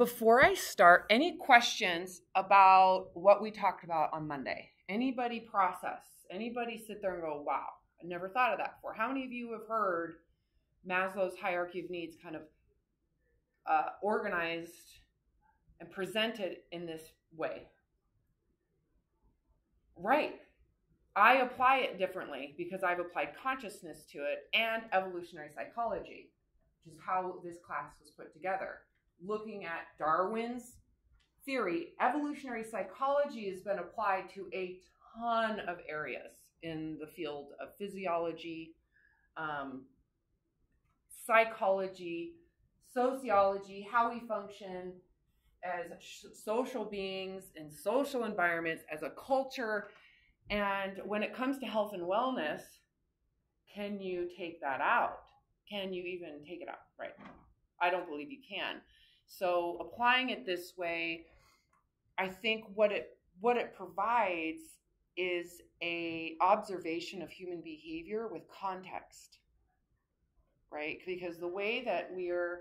before I start, any questions about what we talked about on Monday? Anybody process? Anybody sit there and go, wow, I never thought of that before? How many of you have heard Maslow's hierarchy of needs kind of uh, organized and presented in this way? Right. I apply it differently because I've applied consciousness to it and evolutionary psychology, which is how this class was put together looking at Darwin's theory, evolutionary psychology has been applied to a ton of areas in the field of physiology, um, psychology, sociology, how we function as social beings in social environments, as a culture. And when it comes to health and wellness, can you take that out? Can you even take it out? Right. I don't believe you can. So applying it this way, I think what it what it provides is a observation of human behavior with context. Right? Because the way that we're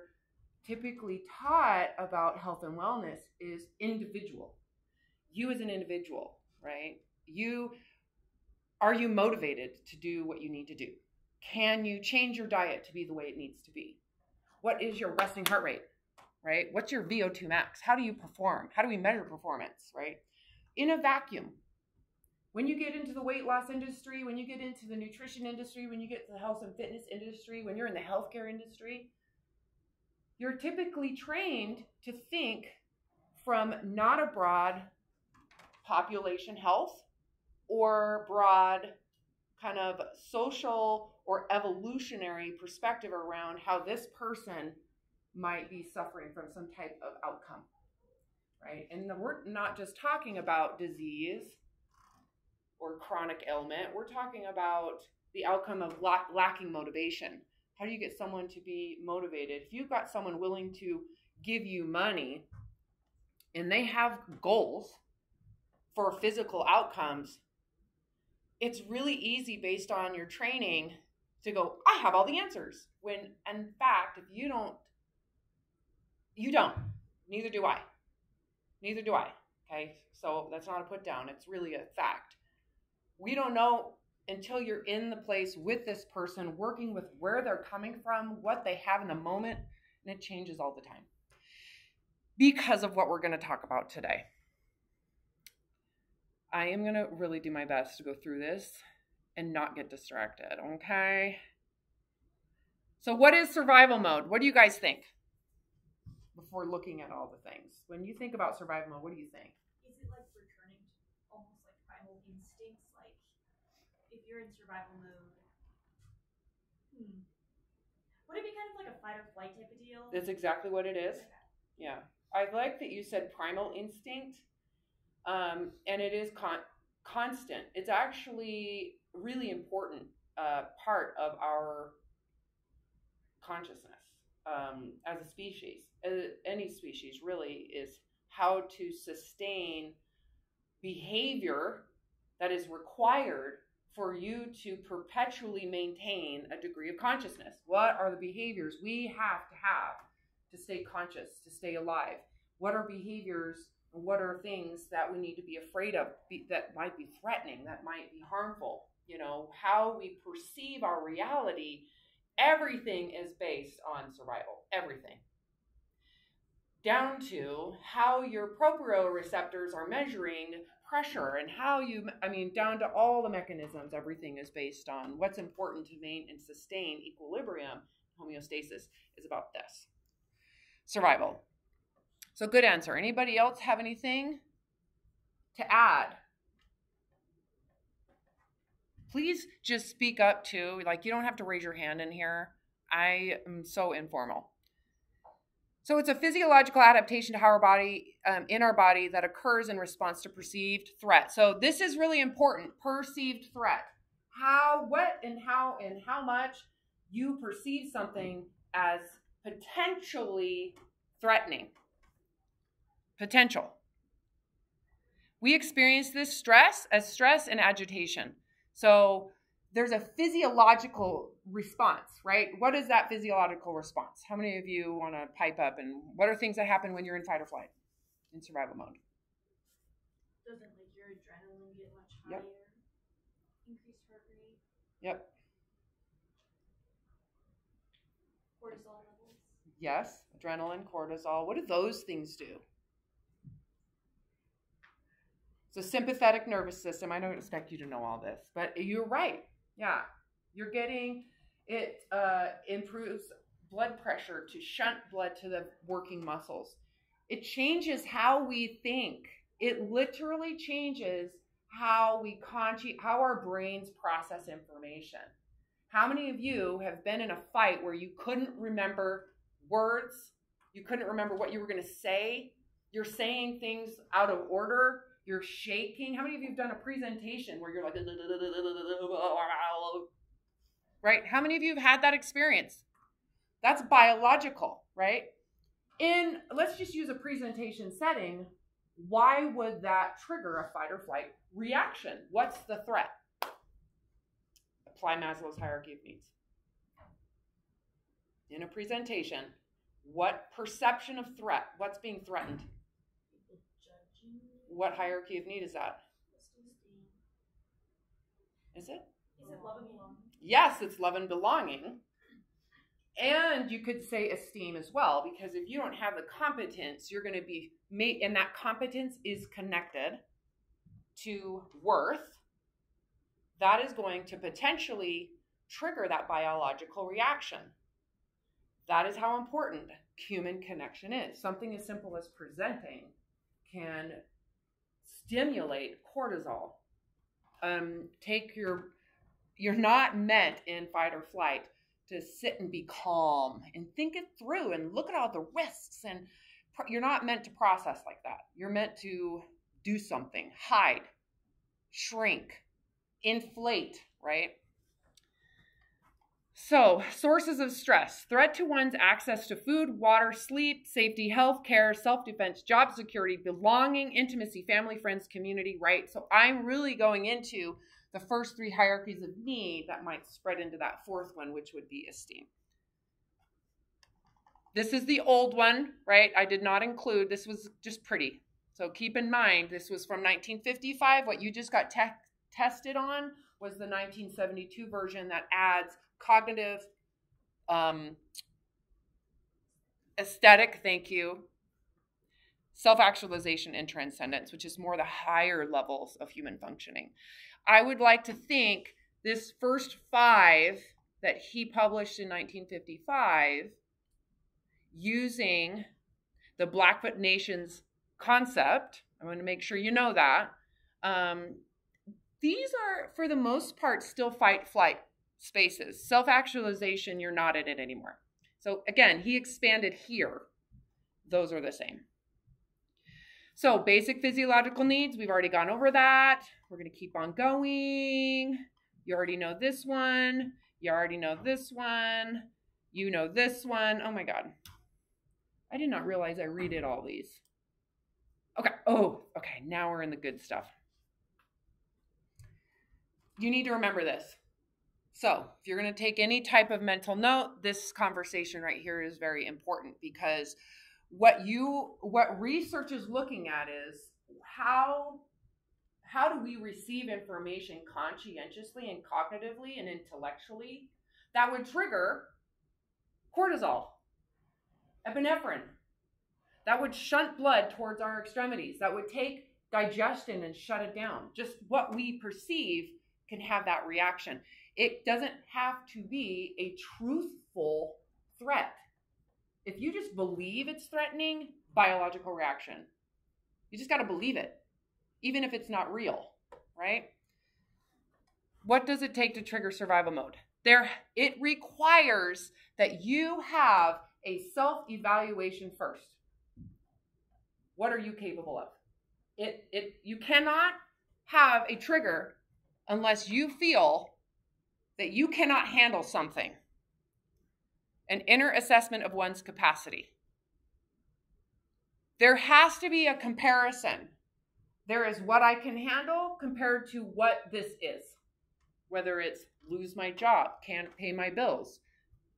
typically taught about health and wellness is individual. You as an individual, right? You are you motivated to do what you need to do? Can you change your diet to be the way it needs to be? What is your resting heart rate? Right? What's your VO2 max? How do you perform? How do we measure performance, right? In a vacuum, when you get into the weight loss industry, when you get into the nutrition industry, when you get to the health and fitness industry, when you're in the healthcare industry, you're typically trained to think from not a broad population health or broad kind of social or evolutionary perspective around how this person might be suffering from some type of outcome, right? And we're not just talking about disease or chronic ailment, we're talking about the outcome of lack, lacking motivation. How do you get someone to be motivated? If you've got someone willing to give you money and they have goals for physical outcomes, it's really easy based on your training to go, I have all the answers. When in fact, if you don't you don't. Neither do I. Neither do I. Okay. So that's not a put down. It's really a fact. We don't know until you're in the place with this person, working with where they're coming from, what they have in the moment, and it changes all the time because of what we're going to talk about today. I am going to really do my best to go through this and not get distracted, okay? So, what is survival mode? What do you guys think? Before looking at all the things. When you think about survival mode, what do you think? Is it like returning to almost like primal instincts? Like if you're in survival mode, hmm. Would it be kind of like a fight or flight type of deal? That's exactly what it is. Okay. Yeah. I like that you said primal instinct. Um, and it is con- constant. It's actually really important uh, part of our consciousness um, as a species, as any species really, is how to sustain behavior that is required for you to perpetually maintain a degree of consciousness. What are the behaviors we have to have to stay conscious, to stay alive? What are behaviors what are things that we need to be afraid of be, that might be threatening, that might be harmful? You know, how we perceive our reality Everything is based on survival. Everything. Down to how your proprioceptors are measuring pressure and how you, I mean, down to all the mechanisms, everything is based on what's important to maintain and sustain equilibrium. Homeostasis is about this survival. So, good answer. Anybody else have anything to add? please just speak up too. Like, you don't have to raise your hand in here. I am so informal. So, it's a physiological adaptation to how our body, um, in our body, that occurs in response to perceived threat. So, this is really important perceived threat. How, what, and how, and how much you perceive something as potentially threatening. Potential. We experience this stress as stress and agitation. So there's a physiological response, right? What is that physiological response? How many of you want to pipe up and what are things that happen when you're in fight or flight in survival mode? Doesn't like your adrenaline get much Yep. higher? Increased heart rate, Yep. cortisol levels. Yes, adrenaline, cortisol. What do those things do? So, sympathetic nervous system. I don't expect you to know all this, but you're right. Yeah, you're getting it uh, improves blood pressure to shunt blood to the working muscles. It changes how we think. It literally changes how we consci- how our brains process information. How many of you have been in a fight where you couldn't remember words? You couldn't remember what you were going to say? You're saying things out of order. You're shaking. How many of you have done a presentation where you're like, right? How many of you have had that experience? That's biological, right? In, let's just use a presentation setting. Why would that trigger a fight or flight reaction? What's the threat? Apply Maslow's hierarchy of needs. In a presentation, what perception of threat? What's being threatened? People judging. you, What hierarchy of need is that? Is it? Is it love and belonging? Yes, it's love and belonging. And you could say esteem as well, because if you don't have the competence, you're going to be made, and that competence is connected to worth. That is going to potentially trigger that biological reaction. That is how important human connection is. Something as simple as presenting can stimulate cortisol. Um, take your you're not meant in fight or flight to sit and be calm and think it through and look at all the risks and pro- you're not meant to process like that. You're meant to do something hide shrink inflate right? So sources of stress threat to one's access to food water sleep safety health care self-defense job security belonging intimacy family friends community right? So i'm really going into the first three hierarchies of need that might spread into that fourth one, which would be esteem. This is the old one, right? I did not include, this was just pretty. So keep in mind, this was from 1955. What you just got te- tested on was the 1972 version that adds cognitive, um, aesthetic, thank you, self actualization, and transcendence, which is more the higher levels of human functioning. I would like to think this first five that he published in 1955, using the Blackfoot Nation's concept, I want to make sure you know that. Um, these are, for the most part, still fight flight spaces. Self actualization, you're not in it anymore. So again, he expanded here. Those are the same. So, basic physiological needs, we've already gone over that. We're going to keep on going. You already know this one. You already know this one. You know this one. Oh my God. I did not realize I redid all these. Okay. Oh, okay. Now we're in the good stuff. You need to remember this. So, if you're going to take any type of mental note, this conversation right here is very important because what you what research is looking at is how how do we receive information conscientiously and cognitively and intellectually that would trigger cortisol epinephrine that would shunt blood towards our extremities that would take digestion and shut it down? Just what we perceive can have that reaction. It doesn't have to be a truthful threat. If you just believe it's threatening, biological reaction. You just got to believe it, even if it's not real, right? What does it take to trigger survival mode? There, it requires that you have a self-evaluation first. What are you capable of? It, it, you cannot have a trigger unless you feel that you cannot handle something an inner assessment of one's capacity. There has to be a comparison. There is what I can handle compared to what this is. whether it's lose my job, can't pay my bills.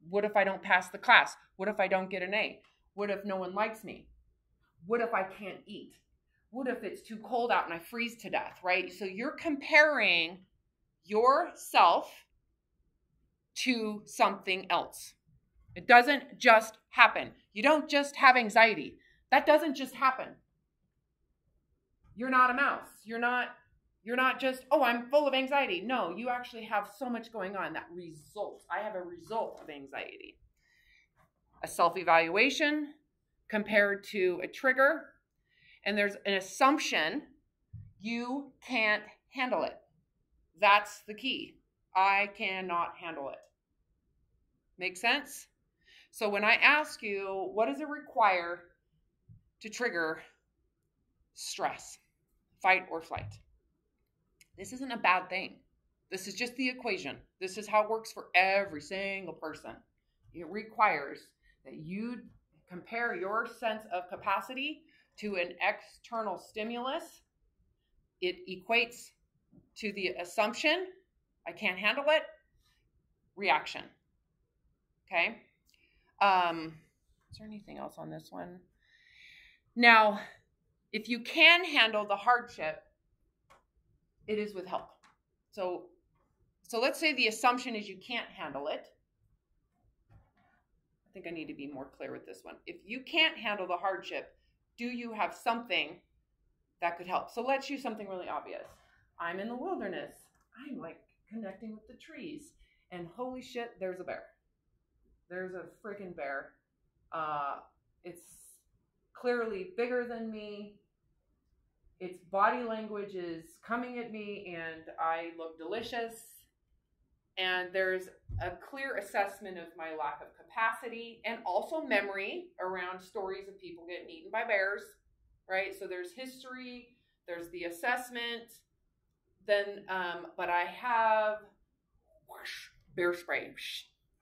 What if I don't pass the class? What if I don't get an A? What if no one likes me? What if I can't eat? What if it's too cold out and I freeze to death, right? So you're comparing yourself to something else. It doesn't just happen. You don't just have anxiety. That doesn't just happen. You're not a mouse. You're not you're not just, "Oh, I'm full of anxiety." No, you actually have so much going on that result. I have a result of anxiety. A self-evaluation compared to a trigger, and there's an assumption you can't handle it. That's the key. I cannot handle it. Make sense? So when I ask you, what does it require to trigger stress, fight or flight? This isn't a bad thing. This is just the equation. This is how it works for every single person. It requires that you compare your sense of capacity to an external stimulus. It equates to the assumption, I can't handle it, reaction. Okay? Um, is there anything else on this one? Now, if you can handle the hardship, it is with help. So, so let's say the assumption is you can't handle it. I think I need to be more clear with this one. If you can't handle the hardship, do you have something that could help? So let's use something really obvious. I'm in the wilderness. I'm like connecting with the trees, and holy shit, there's a bear. There's a freaking bear. Uh, it's clearly bigger than me. Its body language is coming at me, and I look delicious. And there's a clear assessment of my lack of capacity and also memory around stories of people getting eaten by bears, right? So there's history, there's the assessment, then, um, but I have whoosh, bear spray.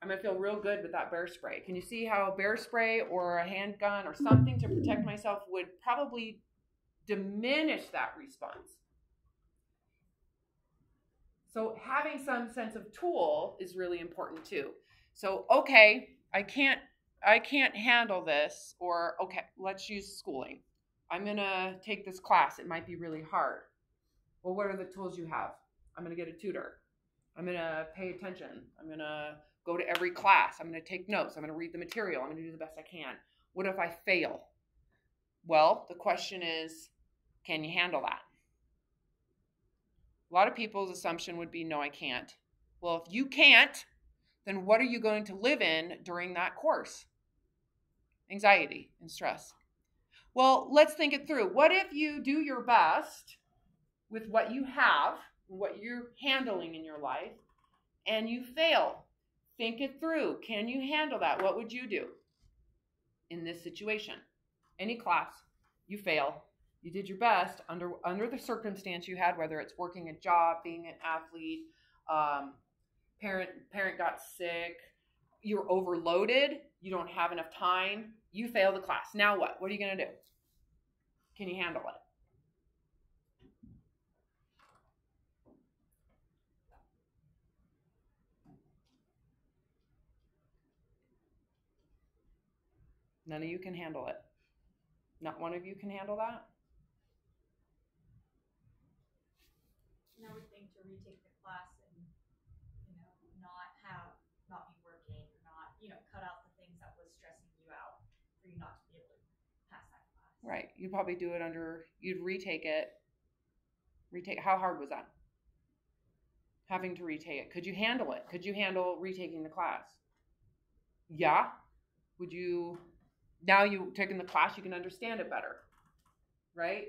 I'm gonna feel real good with that bear spray. Can you see how bear spray or a handgun or something to protect myself would probably diminish that response? So having some sense of tool is really important too. So okay, I can't I can't handle this or okay, let's use schooling. I'm going to take this class. It might be really hard. Well, what are the tools you have? I'm going to get a tutor. I'm going to pay attention. I'm going to go to every class. I'm going to take notes. I'm going to read the material. I'm going to do the best I can. What if I fail? Well, the question is can you handle that? A lot of people's assumption would be no, I can't. Well, if you can't, then what are you going to live in during that course? Anxiety and stress. Well, let's think it through. What if you do your best with what you have, what you're handling in your life, and you fail? Think it through. Can you handle that? What would you do in this situation? Any class, you fail. You did your best under under the circumstance you had, whether it's working a job, being an athlete, um, parent parent got sick, you're overloaded, you don't have enough time, you fail the class. Now what? What are you going to do? Can you handle it? None of you can handle it. Not one of you can handle that? Think to retake the class and, you know, not have, not be working, not, you know, cut out the things that was stressing you out for you not to be able to pass that class. Right. You'd probably do it under, you'd retake it. Retake, how hard was that? Having to retake it. Could you handle it? Could you handle retaking the class? Yeah. Would you, now you taking the class, you can understand it better. Right?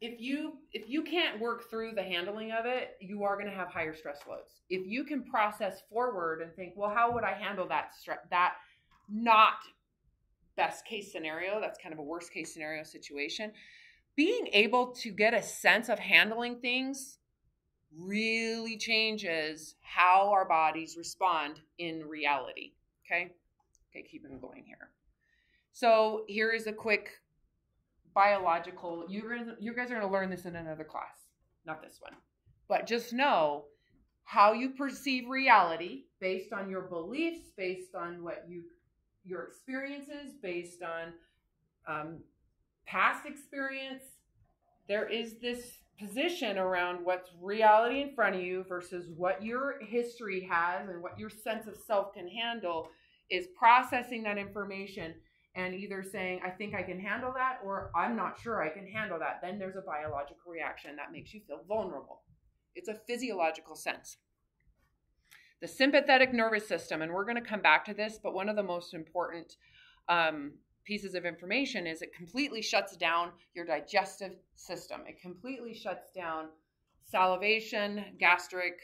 If you if you can't work through the handling of it you are going to have higher stress loads. If you can process forward and think well how would i handle that stress that not best case scenario that's kind of a worst case scenario situation being able to get a sense of handling things really changes how our bodies respond in reality okay? Okay keeping going here. So here is a quick biological. You you guys are going to learn this in another class, not this one. But just know how you perceive reality based on your beliefs, based on what you your experiences, based on um, past experience. There is this position around what's reality in front of you versus what your history has and what your sense of self can handle is processing that information and either saying, I think I can handle that, or I'm not sure I can handle that. Then there's a biological reaction that makes you feel vulnerable. It's a physiological sense. The sympathetic nervous system, and we're going to come back to this, but one of the most important um, pieces of information is it completely shuts down your digestive system. It completely shuts down salivation, gastric,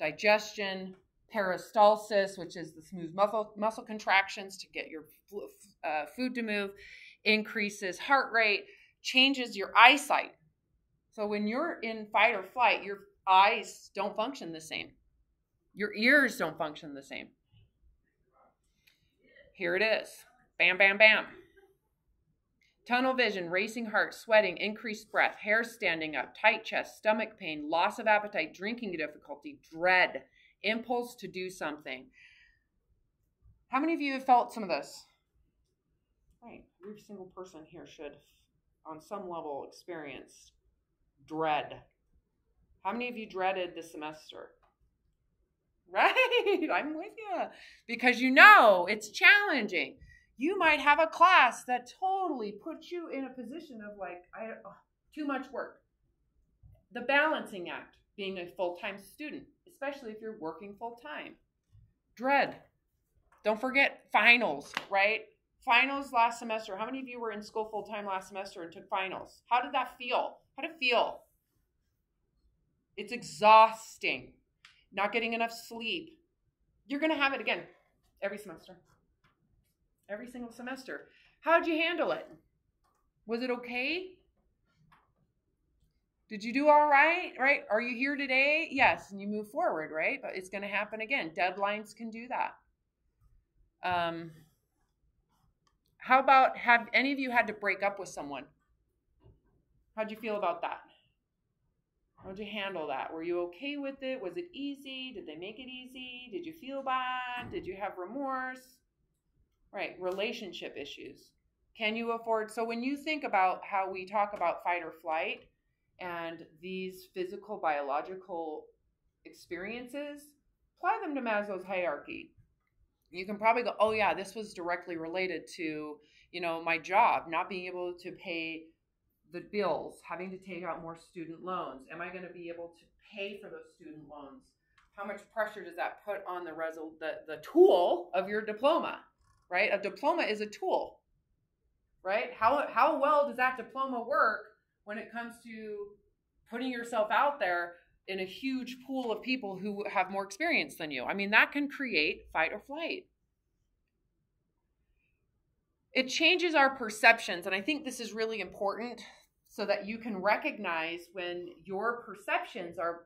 digestion, peristalsis, which is the smooth muscle, muscle contractions to get your uh, food to move, increases heart rate, changes your eyesight. So when you're in fight or flight, your eyes don't function the same. Your ears don't function the same. Here it is. Bam, bam, bam. Tunnel vision, racing heart, sweating, increased breath, hair standing up, tight chest, stomach pain, loss of appetite, drinking difficulty, dread, impulse to do something. How many of you have felt some of this? Right, every single person here should, on some level, experience dread. How many of you dreaded the semester? Right, I'm with you. Because you know it's challenging you might have a class that totally puts you in a position of like I oh, too much work. The balancing act being a full-time student, especially if you're working full-time. Dread. Don't forget finals, right? Finals last semester. How many of you were in school full-time last semester and took finals? How did that feel? How did it feel? It's exhausting. Not getting enough sleep. You're going to have it again every semester every single semester. How'd you handle it? Was it okay? Did you do all right? Right? Are you here today? Yes, and you move forward, right? But it's going to happen again. Deadlines can do that. Um, how about have any of you had to break up with someone? How'd you feel about that? How'd you handle that? Were you okay with it? Was it easy? Did they make it easy? Did you feel bad? Did you have remorse? Right, relationship issues. Can you afford? So, when you think about how we talk about fight or flight and these physical, biological experiences, apply them to Maslow's hierarchy. You can probably go, oh, yeah, this was directly related to, you know, my job, not being able to pay the bills, having to take out more student loans. Am I going to be able to pay for those student loans? How much pressure does that put on the result, the, the tool of your diploma? right? A diploma is a tool, right? How, how well does that diploma work when it comes to putting yourself out there in a huge pool of people who have more experience than you? I mean, that can create fight or flight. It changes our perceptions, and I think this is really important so that you can recognize when your perceptions are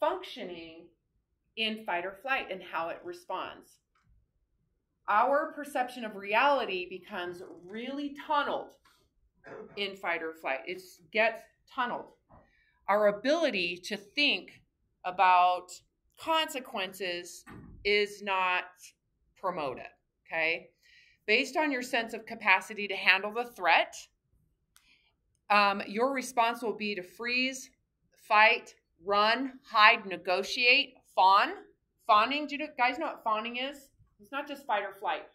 functioning in fight or flight and how it responds our perception of reality becomes really tunneled in fight or flight. It gets tunneled. Our ability to think about consequences is not promoted. Okay. Based on your sense of capacity to handle the threat, um, your response will be to freeze, fight, run, hide, negotiate, fawn. Fawning, do you guys know what fawning is? It's not just fight or flight.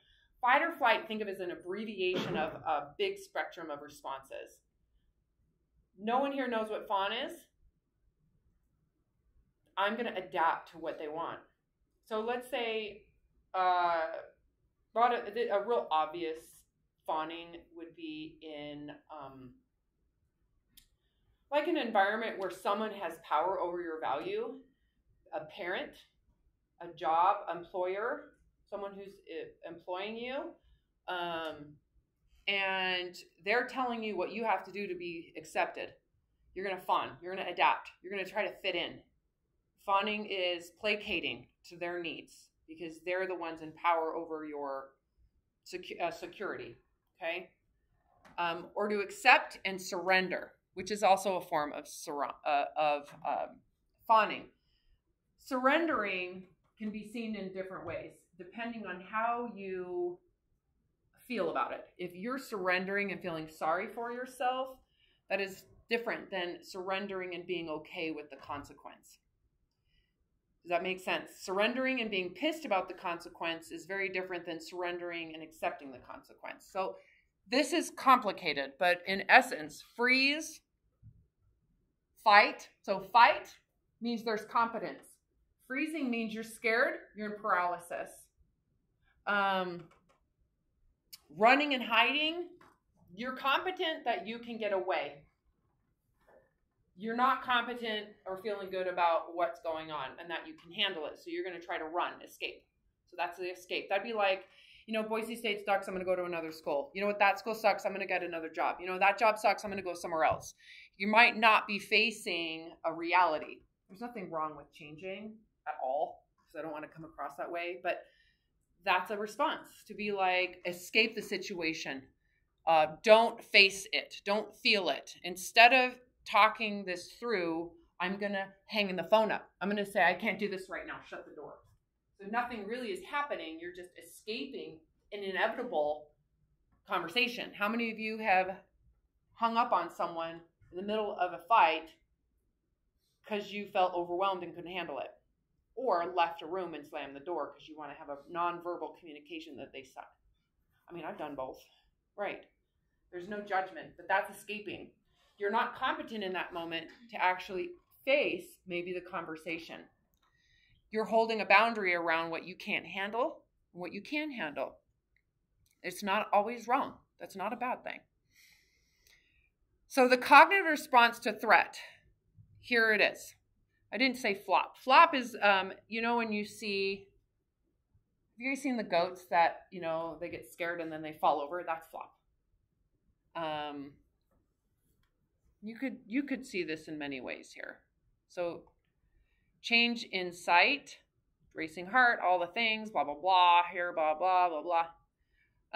Fight or flight, think of as an abbreviation of a big spectrum of responses. No one here knows what fawn is. I'm going to adapt to what they want. So let's say uh, a, a real obvious fawning would be in um, like an environment where someone has power over your value, a parent, a job, employer, someone who's uh, employing you, um, and they're telling you what you have to do to be accepted. You're going to fawn. You're going to adapt. You're going to try to fit in. Fawning is placating to their needs because they're the ones in power over your secu- uh, security. Okay? Um, or to accept and surrender. which is also a form of sur- uh, of um, fawning. Surrendering can be seen in different ways depending on how you feel about it. If you're surrendering and feeling sorry for yourself, that is different than surrendering and being okay with the consequence. Does that make sense? Surrendering and being pissed about the consequence is very different than surrendering and accepting the consequence. So this is complicated, but in essence, freeze, fight. So fight means there's competence. Freezing means you're scared, you're in paralysis. Um, running and hiding, you're competent that you can get away you're not competent or feeling good about what's going on and that you can handle it. So you're going to try to run, escape. So that's the escape. That'd be like, you know, Boise State sucks. I'm going to go to another school. You know what? That school sucks. I'm going to get another job. You know, that job sucks. I'm going to go somewhere else. You might not be facing a reality. There's nothing wrong with changing at all because I don't want to come across that way. But that's a response to be like, escape the situation. Uh, don't face it. Don't feel it. Instead of talking this through, I'm going to hang the phone up. I'm going to say, I can't do this right now. Shut the door. So nothing really is happening. You're just escaping an inevitable conversation. How many of you have hung up on someone in the middle of a fight because you felt overwhelmed and couldn't handle it? Or left a room and slammed the door because you want to have a nonverbal communication that they suck. I mean, I've done both. Right. There's no judgment, but that's escaping you're not competent in that moment to actually face maybe the conversation. You're holding a boundary around what you can't handle, what you can handle. It's not always wrong. That's not a bad thing. So, the cognitive response to threat here it is. I didn't say flop. Flop is, um, you know, when you see, have you guys seen the goats that, you know, they get scared and then they fall over? That's flop. Um, you could you could see this in many ways here. So change in sight, racing heart, all the things, blah blah blah, here blah blah blah blah.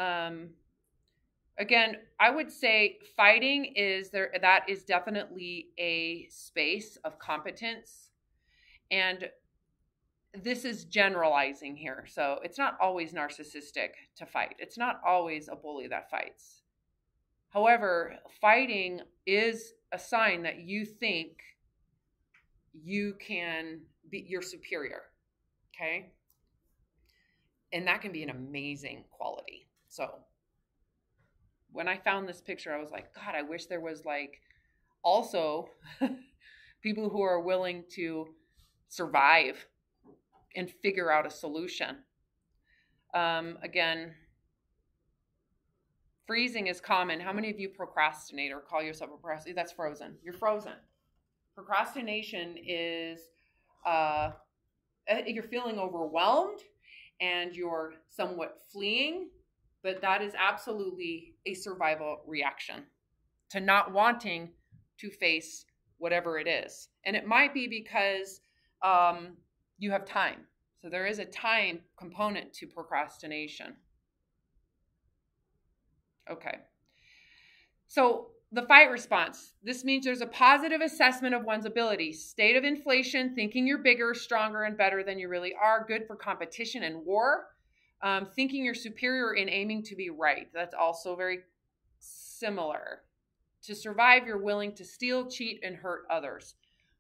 Um, again, I would say fighting is there that is definitely a space of competence and this is generalizing here. So it's not always narcissistic to fight. It's not always a bully that fights. However, fighting is a sign that you think you can be your superior. Okay. And that can be an amazing quality. So when I found this picture, I was like, God, I wish there was like also people who are willing to survive and figure out a solution. Um, again, Freezing is common. How many of you procrastinate or call yourself a procrastinator? That's frozen. You're frozen. Procrastination is uh, eh, you're feeling overwhelmed and you're somewhat fleeing, but that is absolutely a survival reaction to not wanting to face whatever it is. And it might be because um, you have time. So there is a time component to procrastination. Okay. So the fight response. This means there's a positive assessment of one's ability. State of inflation, thinking you're bigger, stronger, and better than you really are. Good for competition and war. Um, thinking you're superior in aiming to be right. That's also very similar. To survive, you're willing to steal, cheat, and hurt others.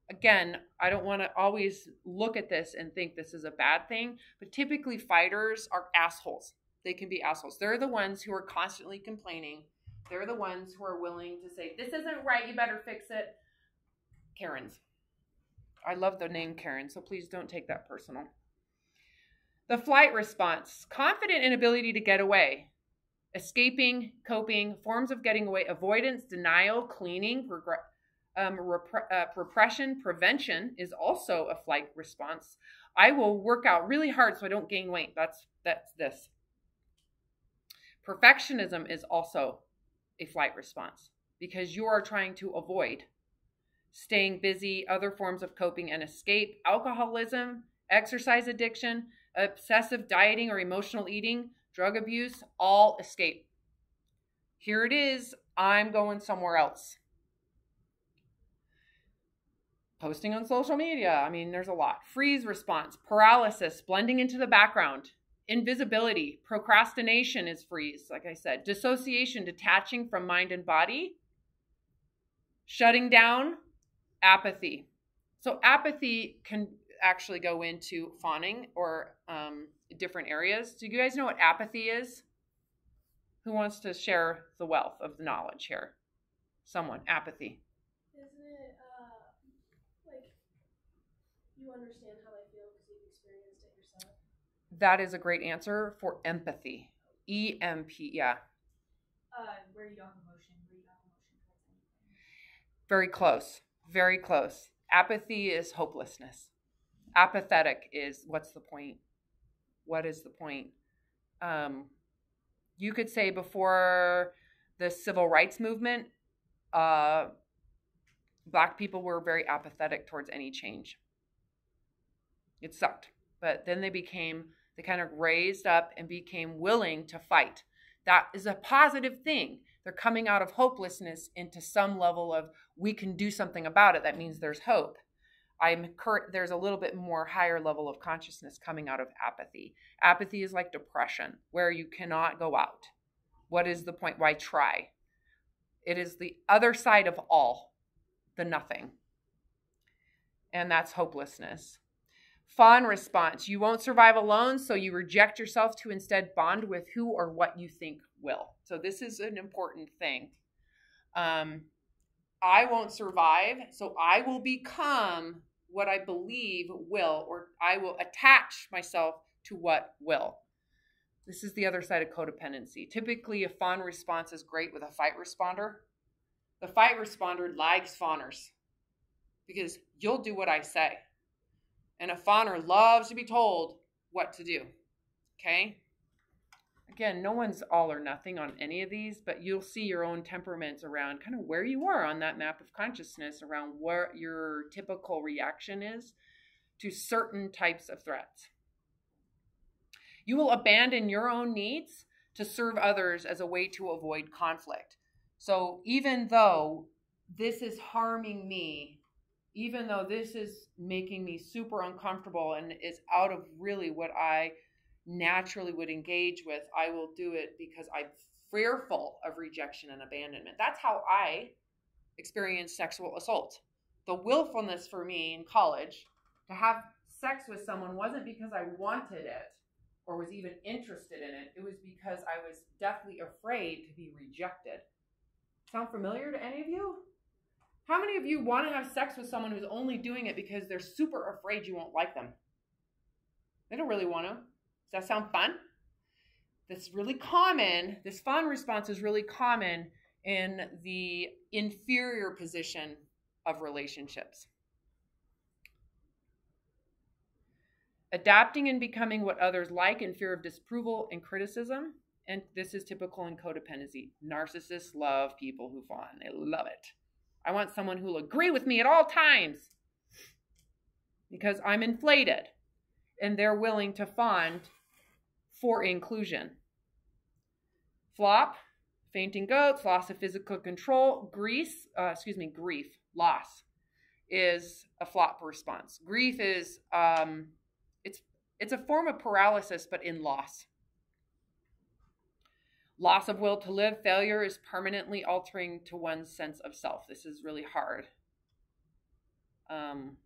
Again, I don't want to always look at this and think this is a bad thing, but typically fighters are assholes they can be assholes. They're the ones who are constantly complaining. They're the ones who are willing to say, This isn't right, you better fix it. Karens. I love the name Karen, so please don't take that personal. The flight response confident in ability to get away, escaping, coping, forms of getting away, avoidance, denial, cleaning, um, repre- uh, repression, prevention is also a flight response. I will work out really hard so I don't gain weight. That's that's this. Perfectionism is also a flight response because you are trying to avoid staying busy, other forms of coping and escape, alcoholism, exercise addiction, obsessive dieting or emotional eating, drug abuse, all escape. Here it is. I'm going somewhere else. Posting on social media. I mean, there's a lot. Freeze response, paralysis, blending into the background, invisibility, procrastination is freeze, like I said, dissociation, detaching from mind and body, shutting down, apathy. So, apathy can actually go into fawning or um, different areas. Do you guys know what apathy is? Who wants to share the wealth of the knowledge here? Someone, apathy. Isn't it uh, like you understand how I feel because you've experienced it yourself? That is a great answer for empathy. E M P, yeah. Uh, where you don't have emotion, where you don't have emotion. Very close. Very close. Apathy is hopelessness. Apathetic is what's the point? What is the point? Um, you could say before the civil rights movement, uh, black people were very apathetic towards any change. It sucked. But then they became, they kind of raised up and became willing to fight. That is a positive thing. They're coming out of hopelessness into some level of we can do something about it. That means there's hope. I'm cur- there's a little bit more higher level of consciousness coming out of apathy. Apathy is like depression, where you cannot go out. What is the point? Why try? It is the other side of all, the nothing. And that's hopelessness. Fawn response you won't survive alone, so you reject yourself to instead bond with who or what you think will. So, this is an important thing. Um, I won't survive, so I will become what I believe will, or I will attach myself to what will. This is the other side of codependency. Typically, a fawn response is great with a fight responder. The fight responder likes fawners because you'll do what I say. And a fawner loves to be told what to do. Okay? Again, no one's all or nothing on any of these, but you'll see your own temperaments around kind of where you are on that map of consciousness, around what your typical reaction is to certain types of threats. You will abandon your own needs to serve others as a way to avoid conflict. So even though this is harming me, even though this is making me super uncomfortable and is out of really what I naturally would engage with, I will do it because I'm fearful of rejection and abandonment. That's how I experienced sexual assault. The willfulness for me in college to have sex with someone wasn't because I wanted it or was even interested in it. It was because I was deathly afraid to be rejected. Sound familiar to any of you? How many of you want to have sex with someone who's only doing it because they're super afraid you won't like them? They don't really want to. Does that sound fun? That's really common. This fawn response is really common in the inferior position of relationships. Adapting and becoming what others like in fear of disapproval and criticism. And this is typical in codependency. Narcissists love people who fawn, they love it. I want someone who will agree with me at all times because I'm inflated and they're willing to fawn for inclusion. Flop, fainting goats, loss of physical control, grief, uh, excuse me, grief, loss is a flop response. Grief is um, it's it's a form of paralysis, but in loss. Loss of will to live, failure is permanently altering to one's sense of self. This is really hard. Um,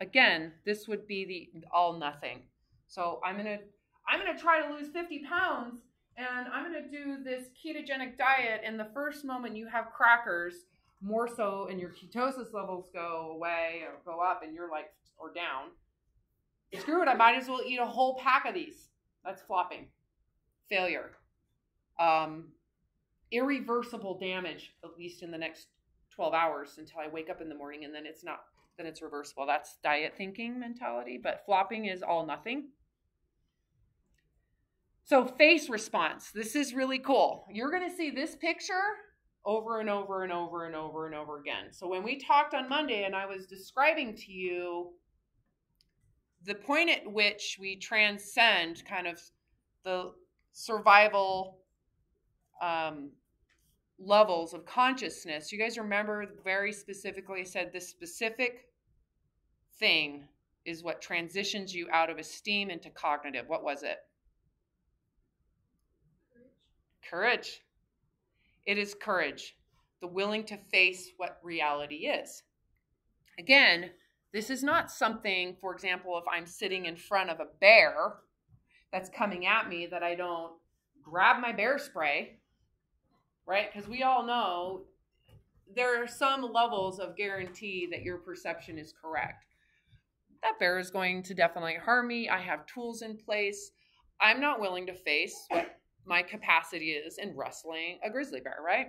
again, this would be the all nothing. So I'm gonna I'm gonna try to lose 50 pounds and I'm gonna do this ketogenic diet. And the first moment you have crackers, more so, and your ketosis levels go away or go up, and you're like or down. Screw it, I might as well eat a whole pack of these. That's flopping. Failure. Um, irreversible damage, at least in the next 12 hours until I wake up in the morning, and then it's not, then it's reversible. That's diet thinking mentality, but flopping is all nothing. So, face response. This is really cool. You're going to see this picture over and over and over and over and over again. So, when we talked on Monday and I was describing to you the point at which we transcend kind of the survival um, levels of consciousness, you guys remember very specifically I said this specific thing is what transitions you out of esteem into cognitive. What was it? Courage. Courage. It is courage, the willing to face what reality is. Again, this is not something, for example, if I'm sitting in front of a bear that's coming at me, that I don't grab my bear spray, right? Because we all know there are some levels of guarantee that your perception is correct. That bear is going to definitely harm me. I have tools in place. I'm not willing to face what my capacity is in wrestling a grizzly bear, right?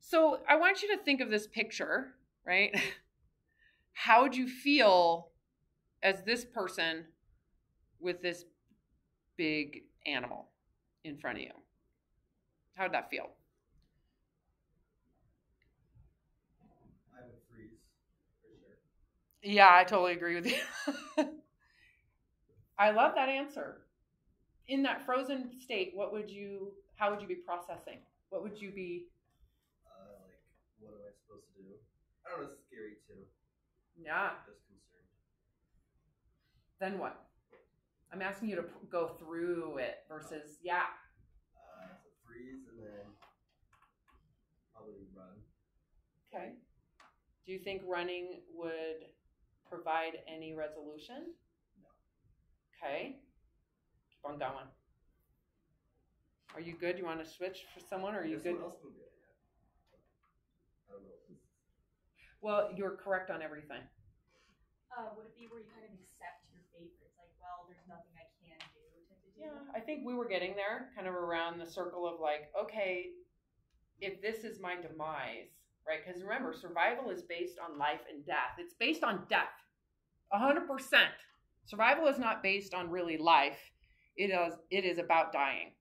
So I want you to think of this picture, right? How would you feel as this person with this big animal in front of you? How would that feel? I would freeze for sure. Yeah, I totally agree with you. I love that answer. In that frozen state, what would you how would you be processing? What would you be Uh, like, what am I supposed to do? I don't know. It's scary too. Yeah, Just concerned. then what? I'm asking you to p- go through it versus yeah. Uh, and then probably run. Okay. Do you think running would provide any resolution? No. Okay. Keep on going. Are you good? You want to switch for someone? Or are you If good? Someone else can do it. I don't know. Well, you're correct on everything. Uh, would it be where you kind of accept your fate? Where it's like, well, there's nothing I can do type of deal? Yeah, I think we were getting there, kind of around the circle of like, okay, if this is my demise, right? Because remember, survival is based on life and death. It's based on death, hundred percent. Survival is not based on really life. It is. It is about dying.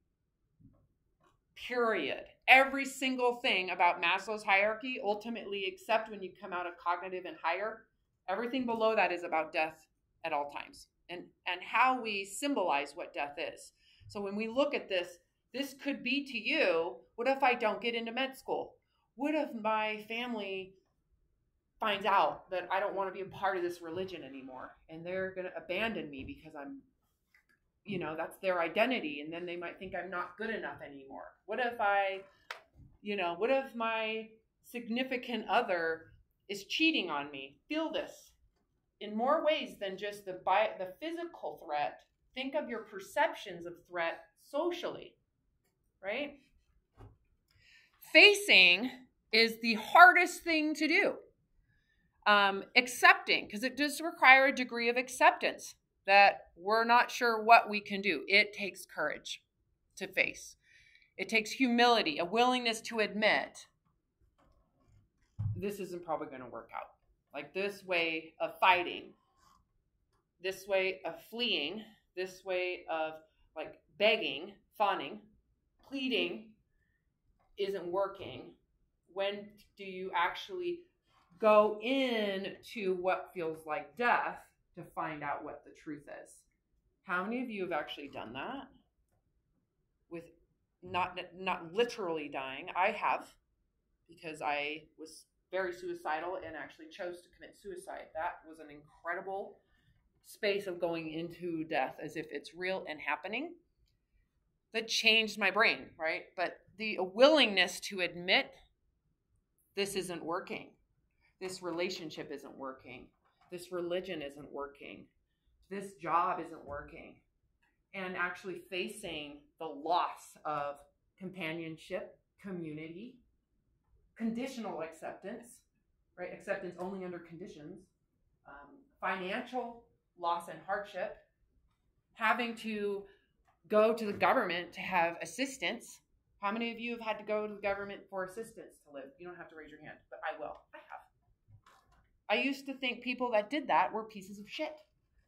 Period. Every single thing about Maslow's hierarchy, ultimately, except when you come out of cognitive and higher, everything below that is about death at all times and and how we symbolize what death is. So when we look at this, this could be to you, what if I don't get into med school? What if my family finds out that I don't want to be a part of this religion anymore and they're going to abandon me because I'm you know, that's their identity and then they might think I'm not good enough anymore. What if I you know, what if my significant other is cheating on me? Feel this in more ways than just the bi- the physical threat. Think of your perceptions of threat socially, right? Facing is the hardest thing to do. Um, accepting, because it does require a degree of acceptance that we're not sure what we can do. It takes courage to face. It takes humility, a willingness to admit this isn't probably going to work out. Like this way of fighting, this way of fleeing, this way of like begging, fawning, pleading isn't working. When do you actually go in to what feels like death to find out what the truth is? How many of you have actually done that? With not not literally dying. I have because I was very suicidal and actually chose to commit suicide. That was an incredible space of going into death as if it's real and happening. That changed my brain, right? But the willingness to admit this isn't working. This relationship isn't working. This religion isn't working. This job isn't working. And actually facing the loss of companionship, community, conditional acceptance, right? Acceptance only under conditions, um, financial loss and hardship, having to go to the government to have assistance. How many of you have had to go to the government for assistance to live? You don't have to raise your hand, but I will. I have. I used to think people that did that were pieces of shit,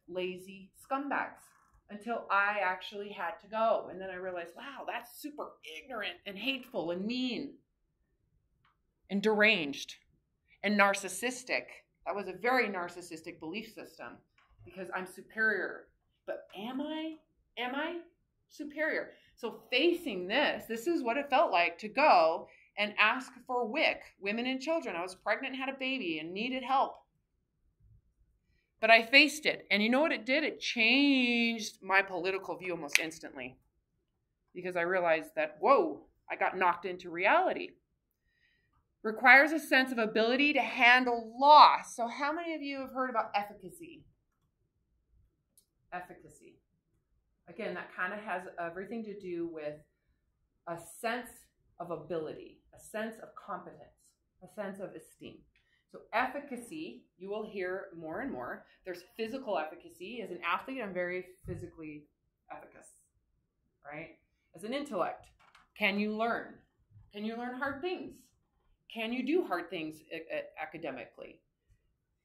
lazy scumbags, until I actually had to go. And then I realized, wow, that's super ignorant and hateful and mean and deranged and narcissistic. That was a very narcissistic belief system because I'm superior. But am I? Am I superior? So facing this, this is what it felt like to go and ask for WIC, women and children. I was pregnant, had a baby, and needed help. But I faced it. And you know what it did? It changed my political view almost instantly because I realized that, whoa, I got knocked into reality. Requires a sense of ability to handle loss. So, how many of you have heard about efficacy? Efficacy. Again, that kind of has everything to do with a sense of ability, a sense of competence, a sense of esteem. So, efficacy, you will hear more and more. There's physical efficacy. As an athlete, I'm very physically efficacious, right? As an intellect, can you learn? Can you learn hard things? Can you do hard things academically?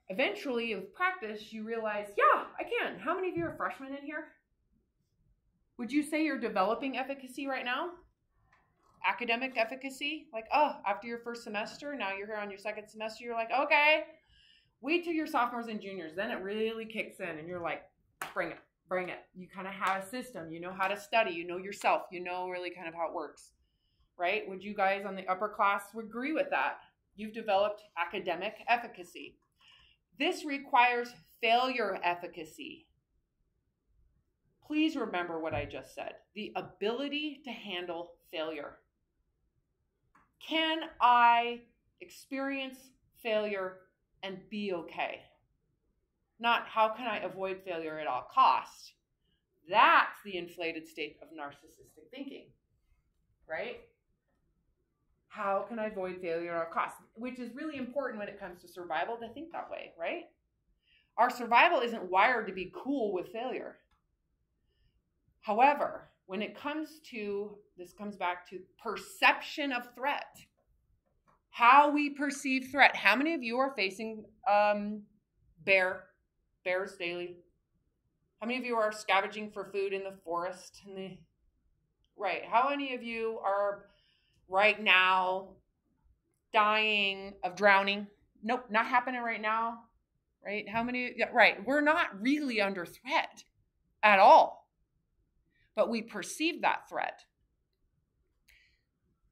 Eventually, with practice, you realize, yeah, I can. How many of you are freshmen in here? Would you say you're developing efficacy right now? Academic efficacy? Like, oh, after your first semester, now you're here on your second semester, you're like, okay, wait till your sophomores and juniors. Then it really kicks in, and you're like, bring it bring it. You kind of have a system. You know how to study. You know yourself. You know really kind of how it works, right? Would you guys on the upper class agree with that? You've developed academic efficacy. This requires failure efficacy. Please remember what I just said the ability to handle failure. Can I experience failure and be okay? not how can I avoid failure at all costs. That's the inflated state of narcissistic thinking, right? How can I avoid failure at all costs? Which is really important when it comes to survival to think that way, right? Our survival isn't wired to be cool with failure. However, when it comes to this comes back to perception of threat how we perceive threat how many of you are facing um, bear bears daily? How many of you are scavenging for food in the forest? In the right. How many of you are right now dying of drowning? Nope, not happening right now. Right? How many? Yeah, right. We're not really under threat at all, but we perceive that threat.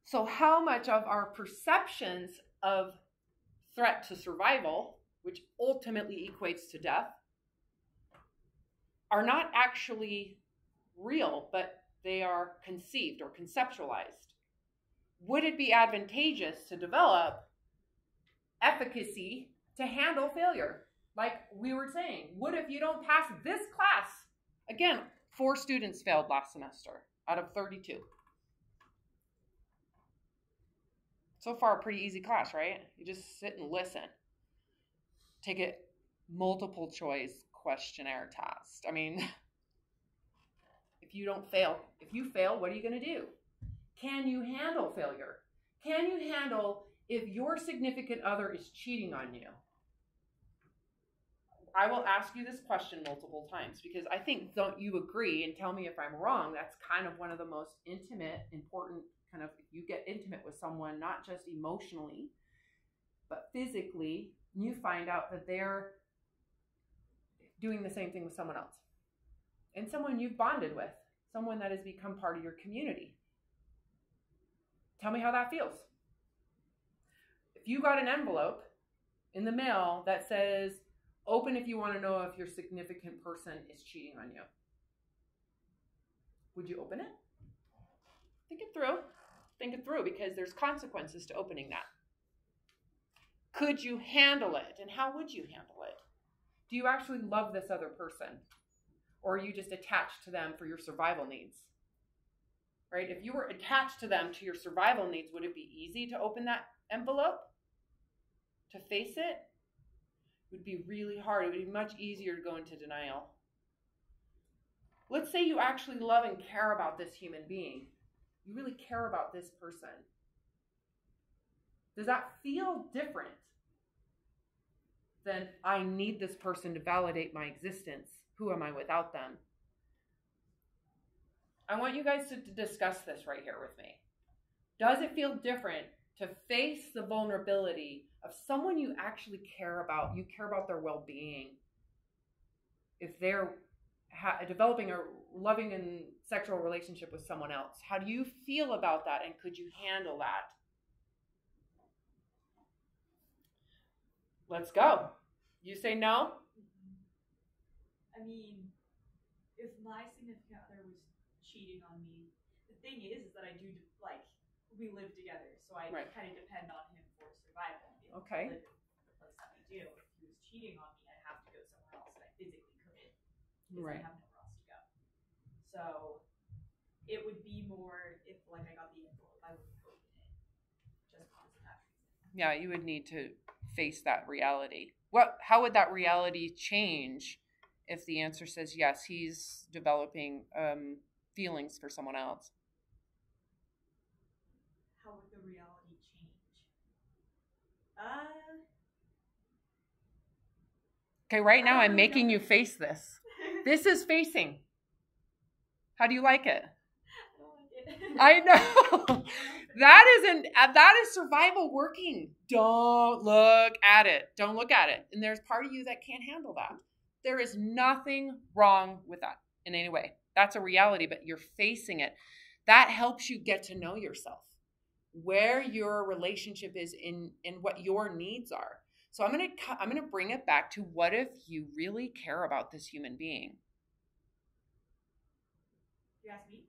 So, how much of our perceptions of threat to survival, which ultimately equates to death, are not actually real, but they are conceived or conceptualized. Would it be advantageous to develop efficacy to handle failure? Like we were saying, what if you don't pass this class? Again, four students failed last semester out of 32. So far, a pretty easy class, right? You just sit and listen. Take it multiple choice questionnaire test. I mean, if you don't fail, if you fail, what are you going to do? Can you handle failure? Can you handle if your significant other is cheating on you? I will ask you this question multiple times because I think, don't you agree and tell me if I'm wrong? That's kind of one of the most intimate, important kind of, you get intimate with someone, not just emotionally, but physically, you find out that they're doing the same thing with someone else and someone you've bonded with, someone that has become part of your community. Tell me how that feels. If you got an envelope in the mail that says, open if you want to know if your significant person is cheating on you, would you open it? Think it through. Think it through because there's consequences to opening that. Could you handle it? And how would you handle it? Do you actually love this other person? Or are you just attached to them for your survival needs? Right? If you were attached to them to your survival needs, would it be easy to open that envelope? To face it? It would be really hard. It would be much easier to go into denial. Let's say you actually love and care about this human being. You really care about this person. Does that feel different than I need this person to validate my existence. Who am I without them? I want you guys to, discuss this right here with me. Does it feel different to face the vulnerability of someone you actually care about? You care about their well being. If they're ha- developing a loving and sexual relationship with someone else, how do you feel about that? And could you handle that? Let's go. You say no? I mean, if my significant cheating on me, the thing is, is that I do like we live together, so I Right. kind of depend on him for survival. be Okay. live the place that we do. If he was cheating on me, I'd have to go somewhere else, and I physically couldn't because Right. I have nowhere else to go. So it would be more if like I got the info, I would open it, just because of that reason. Yeah, you would need to face that reality. What how would that reality change if the answer says yes, he's developing um, feelings for someone else? How would the reality change? Uh. Okay, right now I'm making know. you face this. This is facing. How do you like it? I know. That isn't uh, that is survival working. Don't look at it. Don't look at it. And there's part of you that can't handle that. There is nothing wrong with that in any way. That's a reality, but you're facing it. That helps you get to know yourself. Where your relationship is in in what your needs are. So I'm going to I'm going to bring it back to what if you really care about this human being? You ask me?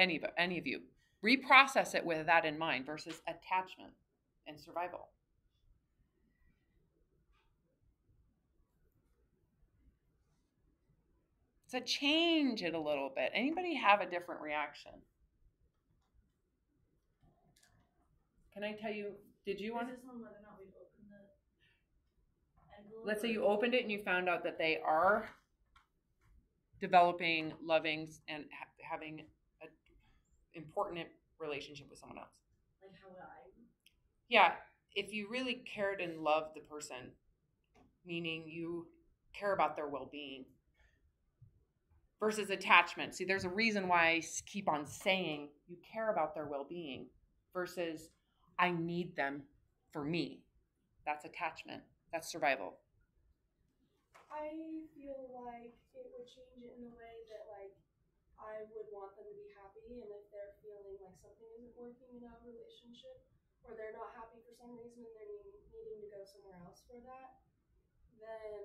any of any of you reprocess it with that in mind versus attachment and survival so change it a little bit. Anybody have a different reaction? Can i tell you did you want to Is this whether or not we've opened the let's say you opened it and you found out that they are developing loving and ha- having an important relationship with someone else. Like how would I? yeah if you really cared and loved the person meaning you care about their well-being versus attachment see there's a reason why I keep on saying you care about their well-being versus i need them for me that's attachment that's survival I feel like it would change it in a way that like I would want them to be happy, and if they're feeling like something isn't working in a relationship, or they're not happy for some reason and they're needing, needing to go somewhere else for that, then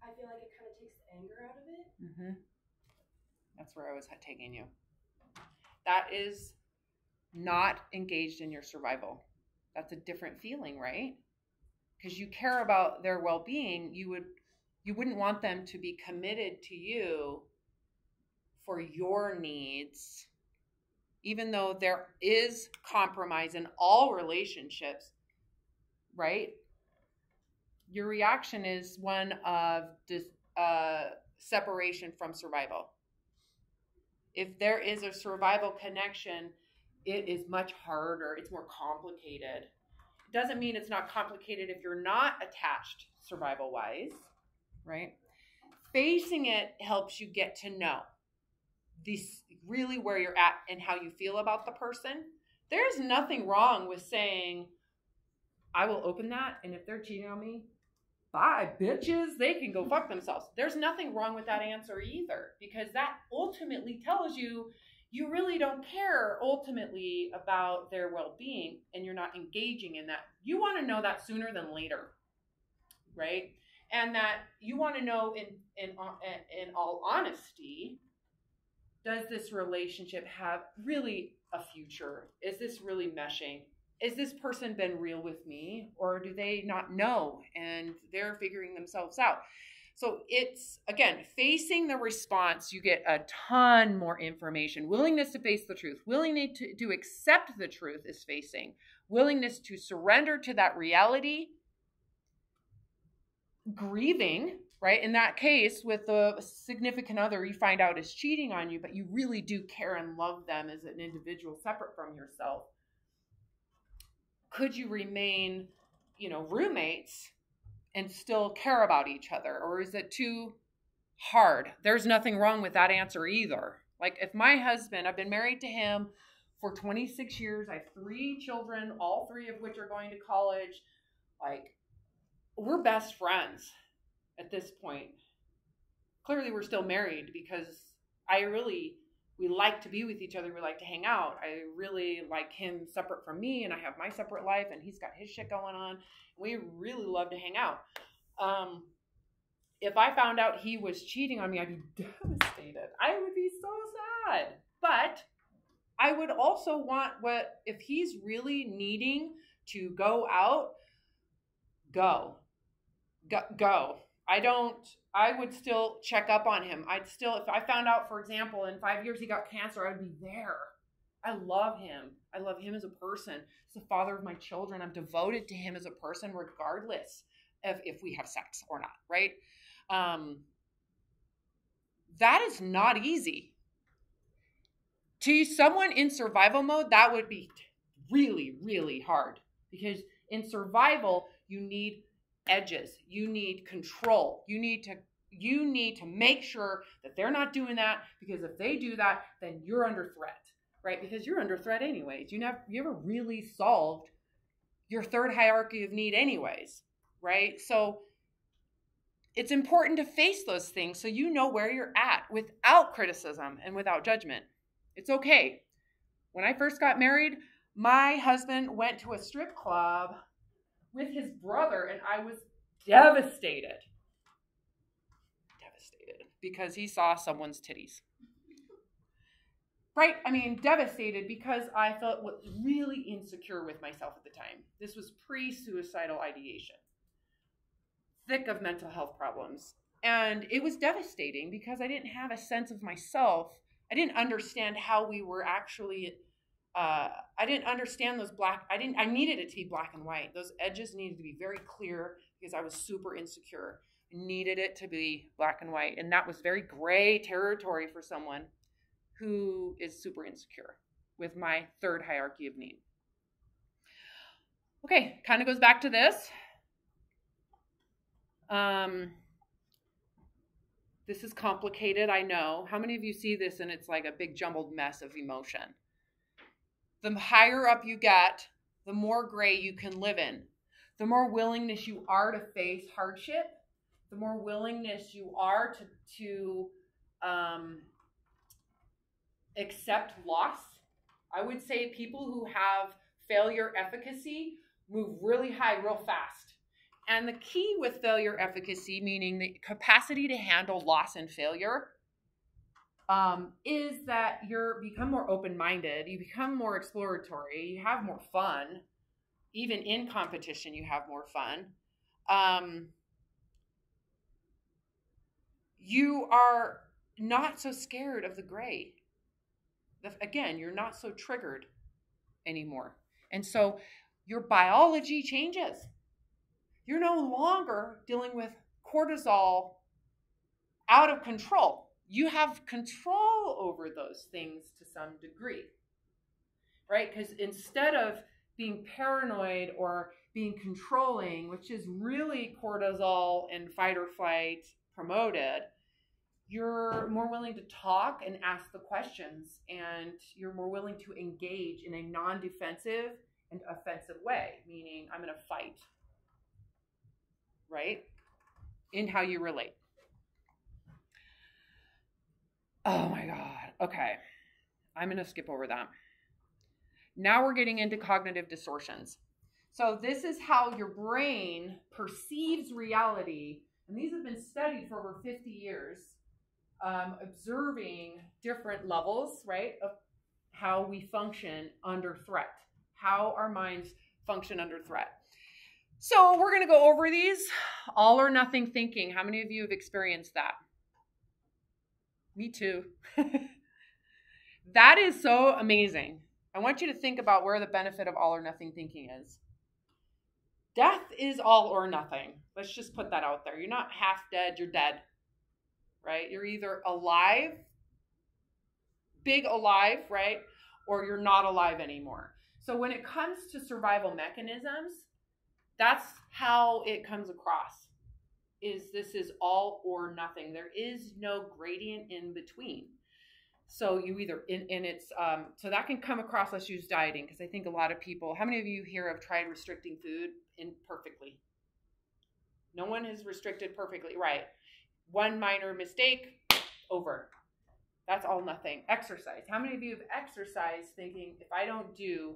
I feel like it kind of takes the anger out of it. Mm-hmm. That's where I was taking you. That is not engaged in your survival. That's a different feeling, right? Because you care about their well-being. You would you wouldn't want them to be committed to you for your needs, even though there is compromise in all relationships, right? Your reaction is one of dis, uh, separation from survival. If there is a survival connection, it is much harder, it's more complicated. It doesn't mean it's not complicated if you're not attached survival wise, right? Facing it helps you get to know this really where you're at and how you feel about the person. There's nothing wrong with saying, I will open that, and if they're cheating on me, bye, bitches. They can go fuck themselves. There's nothing wrong with that answer either, because that ultimately tells you you really don't care ultimately about their well being and you're not engaging in that. You want to know that sooner than later, right? And that you want to know in, in, uh, in all honesty does this relationship have really a future? Is this really meshing? Is this person been real with me or do they not know and they're figuring themselves out? So it's again facing the response, you get a ton more information. Willingness to face the truth, willingness to, to accept the truth is facing, willingness to surrender to that reality, grieving, right? In that case, with the significant other you find out is cheating on you, but you really do care and love them as an individual separate from yourself. Could you remain, you know, roommates and still care about each other? Or is it too hard? There's nothing wrong with that answer either. Like if my husband, I've been married to him for 26 years, I have three children, all three of which are going to college. Like, we're best friends at this point. Clearly, we're still married because I really, we like to be with each other. We like to hang out. I really like him separate from me, and I have my separate life, and he's got his shit going on. We really love to hang out. Um, if I found out he was cheating on me, I'd be devastated. I would be so sad. But I would also want what if he's really needing to go out, go. Go. go. I don't I would still check up on him. I'd still if I found out for example in 5 years he got cancer, I'd be there. I love him. I love him as a person. He's the father of my children. I'm devoted to him as a person regardless of if we have sex or not, right? Um, that is not easy. To someone in survival mode, that would be really, really hard because in survival, you need edges, you need control, you need to you need to make sure that they're not doing that because if they do that, then you're under threat, right? Because you're under threat anyways. You never you ever really solved your third hierarchy of need anyways, right? So it's important to face those things so you know where you're at without criticism and without judgment. It's okay. When I first got married, my husband went to a strip club with his brother, and I was devastated. Devastated because he saw someone's titties. Right? I mean, devastated because I felt really insecure with myself at the time. This was pre suicidal ideation thick of mental health problems. And it was devastating because I didn't have a sense of myself. I didn't understand how we were actually uh, I didn't understand those black. I didn't. I needed it to be black and white. Those edges needed to be very clear because I was super insecure. I needed it to be black and white, and that was very gray territory for someone who is super insecure with my third hierarchy of need. Okay, kind of goes back to this. Um, this is complicated, I know. How many of you see this and it's like a big jumbled mess of emotion? The higher up you get, the more gray you can live in. The more willingness you are to face hardship, the more willingness you are to, to um, accept loss. I would say people who have failure efficacy move really high real fast and the key with failure efficacy, meaning the capacity to handle loss and failure, um, is that you become more open-minded, you become more exploratory, you have more fun. Even in competition, you have more fun. Um, you are not so scared of the gray. Again, you're not so triggered anymore. And so your biology changes you're no longer dealing with cortisol out of control. You have control over those things to some degree, right? Because instead of being paranoid or being controlling, which is really cortisol and fight or flight promoted, you're more willing to talk and ask the questions, and you're more willing to engage in a non defensive and offensive way, meaning, I'm going to fight right? In how you relate. Oh my God. Okay. I'm going to skip over that. Now we're getting into cognitive distortions. So, this is how your brain perceives reality. And these have been studied for over 50 years, um, observing different levels, right, of how we function under threat, how our minds function under threat. So we're going to go over these all or nothing thinking. How many of you have experienced that? Me too. that is so amazing. I want you to think about where the benefit of all or nothing thinking is. Death is all or nothing. Let's just put that out there. You're not half dead, you're dead. Right? You're either alive, big alive, right? Or you're not alive anymore. So when it comes to survival mechanisms, that's how it comes across is this is all or nothing. There is no gradient in between. So you either in and it's um, so that can come across let's use dieting because i think a lot of people how many of you here have tried restricting food imperfectly? No one has restricted perfectly right. One minor mistake over. That's all nothing. Exercise. How many of you have exercised thinking if i don't do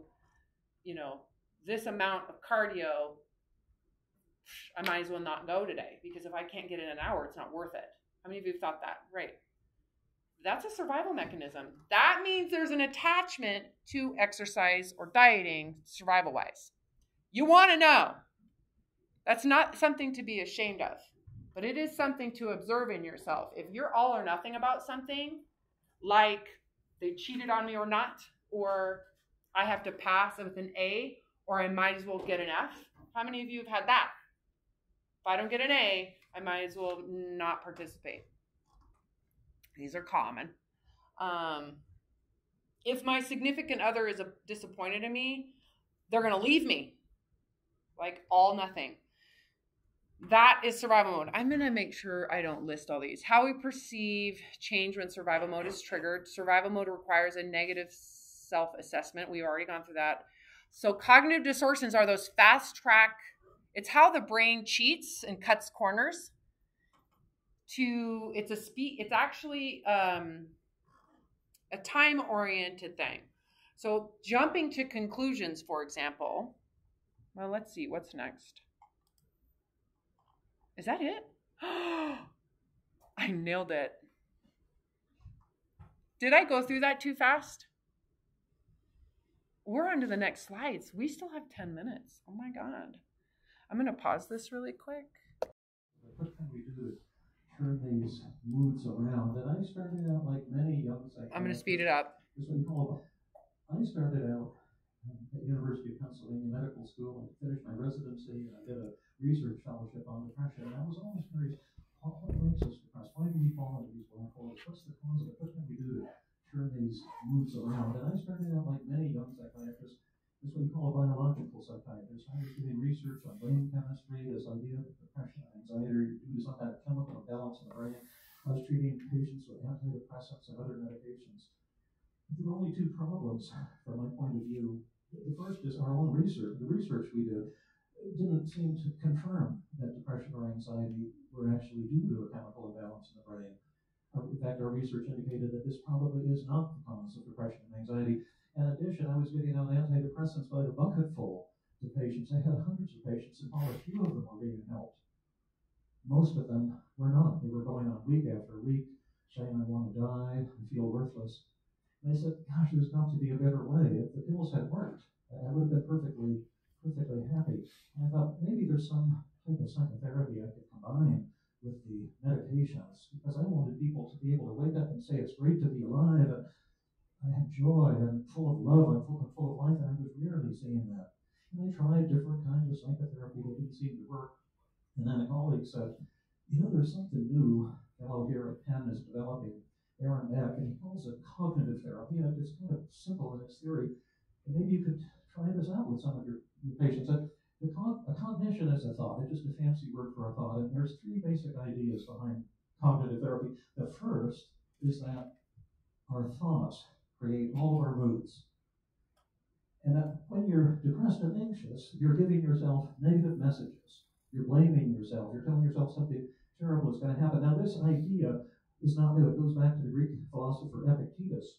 you know this amount of cardio I might as well not go today because if I can't get in an hour, it's not worth it. How many of you have thought that? Right. That's a survival mechanism. That means there's an attachment to exercise or dieting survival wise. You want to know. That's not something to be ashamed of, but it is something to observe in yourself. If you're all or nothing about something, like they cheated on me or not, or I have to pass with an A, or I might as well get an F. How many of you have had that? I don't get an A, I might as well not participate. These are common. Um, if my significant other is a, disappointed in me, they're going to leave me. Like all nothing. That is survival mode. I'm going to make sure I don't list all these. How we perceive change when survival mode is triggered. Survival mode requires a negative self assessment. We've already gone through that. So, cognitive distortions are those fast track, it's how the brain cheats and cuts corners to it's a speed it's actually um, a time oriented thing. So jumping to conclusions for example well let's see what's next? Is that it? I nailed it. Did i go through that too fast? We're on to the next slides. We still have 10 minutes. Oh my god i'm going to pause this really quick what can we do turn these moods around. And I started out like many young psychiatrists. I'm going to speed it up. This what you call I started out um, at University of Pennsylvania Medical School and finished my residency. And I did a research fellowship on depression. And I was always curious, what, what makes us depressed? Why do we fall into these black holes? What's the cause of it? What can we do to turn these moods around? And I started out like many young psychiatrists this you call a biological psychiatrist. I was doing research on brain chemistry, this idea that depression and anxiety due to some kind of chemical imbalance in the brain. I was treating patients with antidepressants and other medications. There were only two problems from my point of view. The first is our own research. The research we did didn't seem to confirm that depression or anxiety were actually due to a chemical imbalance in the brain. In fact, our research indicated that this probably is not the cause of depression and anxiety. Addition, I was giving out antidepressants by the bucketful to patients. I had hundreds of patients, and only a few of them were being helped. Most of them were not. They were going on week after week, saying, I want to die, I feel worthless. And I said, Gosh, there's got to be a better way. If the pills had worked, I would have been perfectly, perfectly happy. And I thought maybe there's some type of psychotherapy I could combine with the medications because I wanted people to be able to wake up and say it's great to be alive I had joy I'm full of love and full, full of life, and I was rarely seeing that. And I tried different kinds of psychotherapy that didn't seem to work. And then a colleague said, you know, there's something new fellow here at Penn is developing, Aaron Beck, and he calls it cognitive therapy, and it's kind of simple in its theory. And maybe you could try this out with some of your, your patients. And the con- a cognition is a thought, it's just a fancy word for a thought. And there's three basic ideas behind cognitive therapy. The first is that our thoughts create all of our moods. And that when you're depressed and anxious, you're giving yourself negative messages. You're blaming yourself. You're telling yourself something terrible is going to happen. Now, this idea is not new. It goes back to the Greek philosopher Epictetus.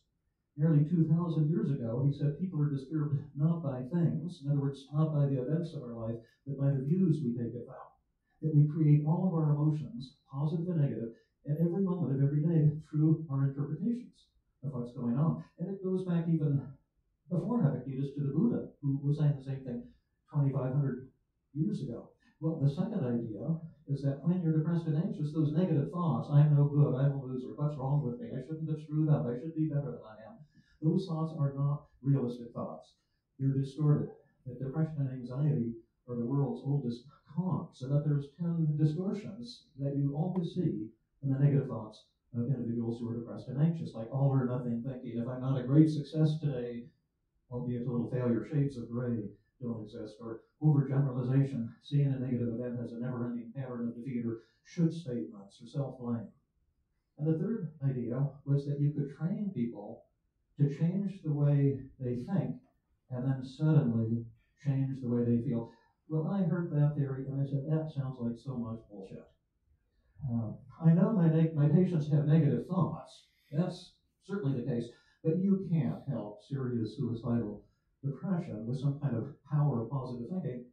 Nearly 2,000 years ago, he said people are disturbed not by things, in other words, not by the events of our life, but by the views we take about. That we create all of our emotions, positive and negative, at every moment of every day through our interpretations of what's going on. And it goes back even before Epictetus to the Buddha, who was saying the same thing 2,500 years ago. Well, the second idea is that when you're depressed and anxious, those negative thoughts, I'm no good, I'm a loser, what's wrong with me, I shouldn't have screwed up, I should be better than I am. Those thoughts are not realistic thoughts. They're distorted. That depression and anxiety are the world's oldest cons, so that there's 10 distortions that you always see in the negative thoughts of individuals who are depressed and anxious, like all or nothing thinking. If I'm not a great success today, I'll be a total failure, shades of gray don't exist, or overgeneralization, seeing a negative event as a never-ending pattern of defeat, or should statements, or self-blame. And the third idea was that you could train people to change the way they think, and then suddenly change the way they feel. Well, I heard that theory, and I said, that sounds like so much bullshit. Uh, I know my, my patients have negative thoughts. That's certainly the case. But you can't help serious suicidal depression with some kind of power of positive thinking.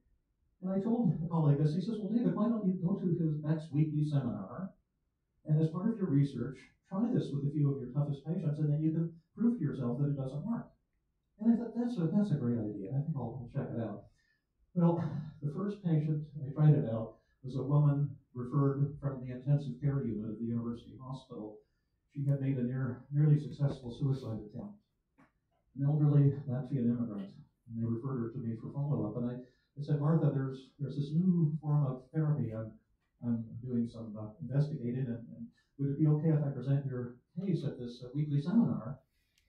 And I told a colleague this. He says, Well, David, why don't you go to his next weekly seminar? And as part of your research, try this with a few of your toughest patients, and then you can prove to yourself that it doesn't work. And I thought, That's a, that's a great idea. I think I'll, I'll check it out. Well, the first patient, I tried it out, was a woman referred from the intensive care unit of the University Hospital. She had made a near, nearly successful suicide attempt. An elderly Latvian immigrant, and they referred her to me for follow-up. And I, I said, Martha, there's there's this new form of therapy I'm, I'm doing some uh, investigating, and, and, would it be okay if I present your case at this uh, weekly seminar?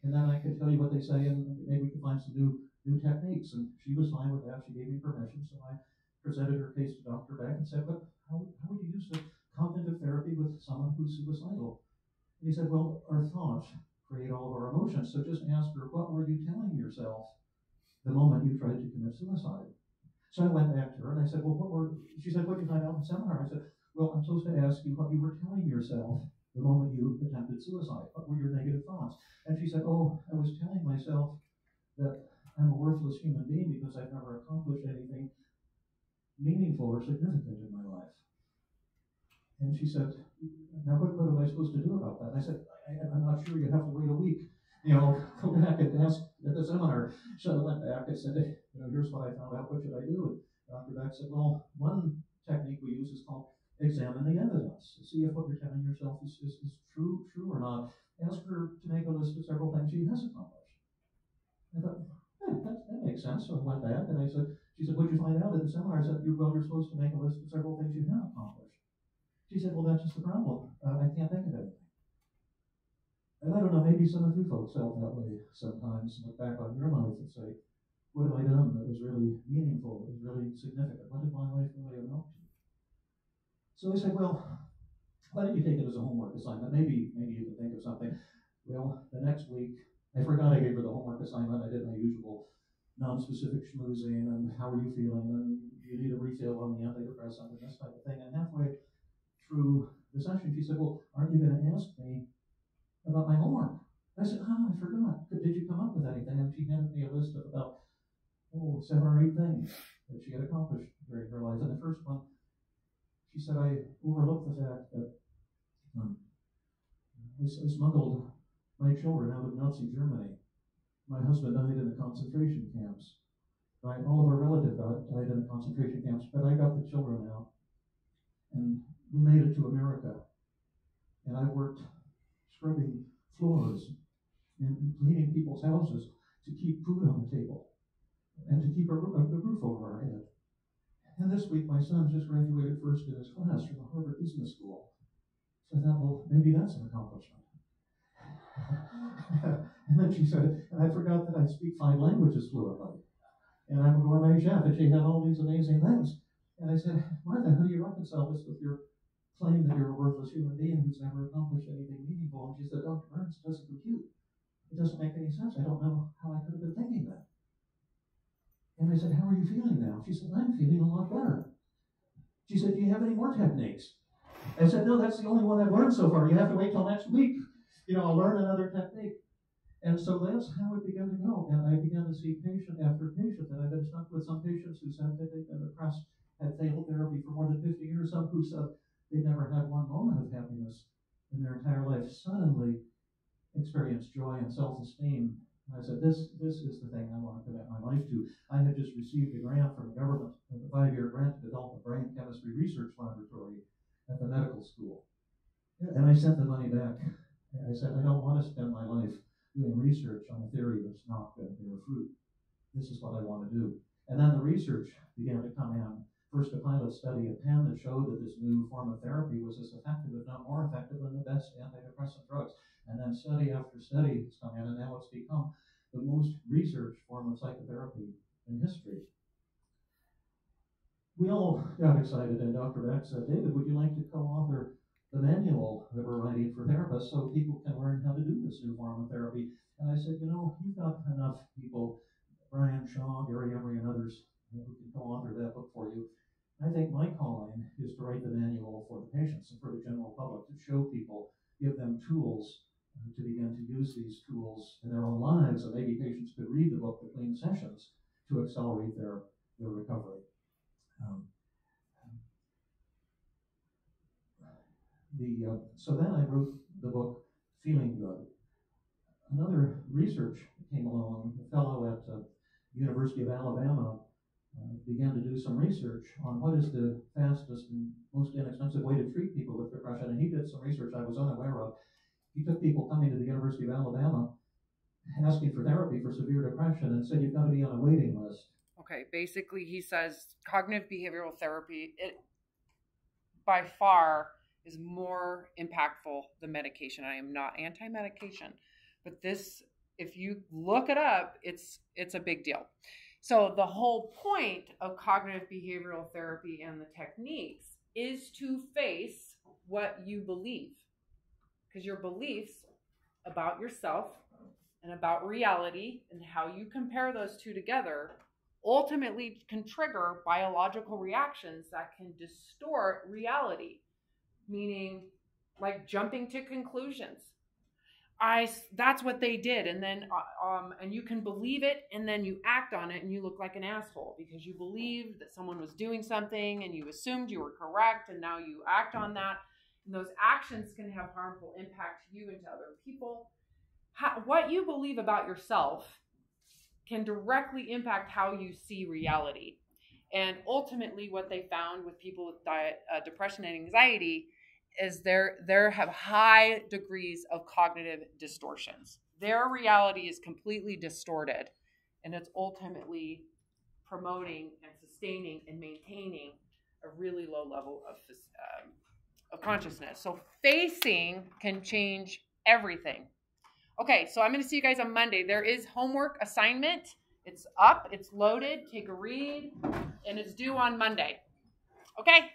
And then I could tell you what they say, and maybe we could find some new new techniques. And she was fine with that. She gave me permission, so I presented her case to Dr. Beck and said, but how, how would you use the cognitive therapy with someone who's suicidal? And he said, well, our thoughts create all of our emotions. So just ask her, what were you telling yourself the moment you tried to commit suicide? So I went back to her and I said, well, what were, she said, what did you find out in seminar? I said, well, I'm supposed to ask you what you were telling yourself the moment you attempted suicide. What were your negative thoughts? And she said, oh, I was telling myself that I'm a worthless human being because I've never accomplished anything meaningful or significant. And she said, Now, what, what am I supposed to do about that? And I said, I, am not sure. You have to wait a week. You know, go back and ask at the seminar. So I went back and said, You know, here's what I found out. What should I do? And Dr. Beck said, Well, one technique we use is called examine the evidence. See if what you're telling yourself is, is, is true, true or not. Ask her to make a list of several things she has accomplished. I thought, yeah, that, that makes sense. So I went back and I said, she said, What'd you find out at the seminar? I said, you're, Well, you're supposed to make a list of several things you have accomplished. She said, Well, that's just the problem. Uh, I can't think of anything. And I don't know, maybe some of you folks felt that way sometimes. Look back on your life and say, What have I done that was really meaningful, that was really significant? What did my life really amount to? So I said, Well, why don't you take it as a homework assignment? Maybe, maybe you can think of something. Well, the next week, I forgot I gave her the homework assignment. I did my usual non-specific schmoozing and how are you feeling and you need a refill on the antidepressant and this type of thing. And halfway through the session, she said, "Well, aren't you going to ask me about my homework?" I said, "Oh, I forgot. Did you come up with anything?" And she handed me a list of about oh seven or eight things that she had accomplished during her life. And the first one, she said, "I overlooked the fact that um, I, I smuggled my children out of Nazi Germany." My husband died in the concentration camps. Right? All of our relatives died in the concentration camps, but I got the children out. And we made it to America. And I worked scrubbing floors and cleaning people's houses to keep food on the table and to keep a, a, a roof over our head. And this week, my son just graduated first in his class from the Harvard Business School. So I thought, well, maybe that's an accomplishment. and then she said, and I forgot that I speak five languages fluently. And I'm a gourmet chef, and she had all these amazing things. And I said, Martha, how do you reconcile this with your claim that you're a worthless human being who's never accomplished anything meaningful? And she said, Dr. Burns, it doesn't compute. It doesn't make any sense. I don't know how I could have been thinking that. And I said, How are you feeling now? She said, I'm feeling a lot better. She said, Do you have any more techniques? I said, No, that's the only one I've learned so far. You have to wait till next week you know, I'll learn another technique. And so that's how it began to go. And I began to see patient after patient. And I've been stuck with some patients who said that they've been depressed, had failed therapy for more than 50 years, some who said they never had one moment of happiness in their entire life, suddenly experienced joy and self-esteem. And I said, this, this is the thing I want to commit my life to. I had just received a grant from the government, a five-year grant to develop a brain chemistry research laboratory at the medical school. And I sent the money back I said, I don't want to spend my life doing research on a theory that's not going to bear fruit. This is what I want to do. And then the research began to come in. First, a pilot study at Penn that showed that this new form of therapy was as effective, if not more effective, than the best antidepressant drugs. And then study after study has come in, and now it's become the most researched form of psychotherapy in history. We all got excited, and Dr. Beck said, David, would you like to co author the manual that we're writing for therapists so people can learn how to do this new form of therapy. And I said, you know, you've got enough people, Brian Shaw, Gary Emery, and others who can co-author that book for you. I think my calling is to write the manual for the patients and for the general public to show people, give them tools uh, to begin to use these tools in their own lives. And maybe patients could read the book between sessions to accelerate their, their recovery. Um, the uh, so then I wrote the book Feeling Good. Another research came along. A fellow at uh, University of Alabama uh, began to do some research on what is the fastest and most inexpensive way to treat people with depression, and he did some research I was unaware of. He took people coming to the University of Alabama asking for therapy for severe depression and said you've got to be on a waiting list. Okay, basically, he says cognitive behavioral therapy it by far is more impactful than medication. I am not anti-medication, but this, if you look it up, it's it's a big deal. So the whole point of cognitive behavioral therapy and the techniques is to face what you believe, because your beliefs about yourself and about reality and how you compare those two together ultimately can trigger biological reactions that can distort reality. Meaning like jumping to conclusions i that's what they did and then uh, um and you can believe it and then you act on it and you look like an asshole because you believed that someone was doing something and you assumed you were correct and now you act on that and those actions can have harmful impact to you and to other people how, what you believe about yourself can directly impact how you see reality. And ultimately, what they found with people with diet, uh, depression and anxiety is there there have high degrees of cognitive distortions. Their reality is completely distorted, and it's ultimately promoting and sustaining and maintaining a really low level of um, of consciousness. So facing can change everything. Okay, so I'm going to see you guys on Monday. There is homework assignment. It's up, it's loaded. Take a read, and it's due on Monday. Okay,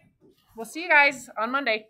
we'll see you guys on Monday.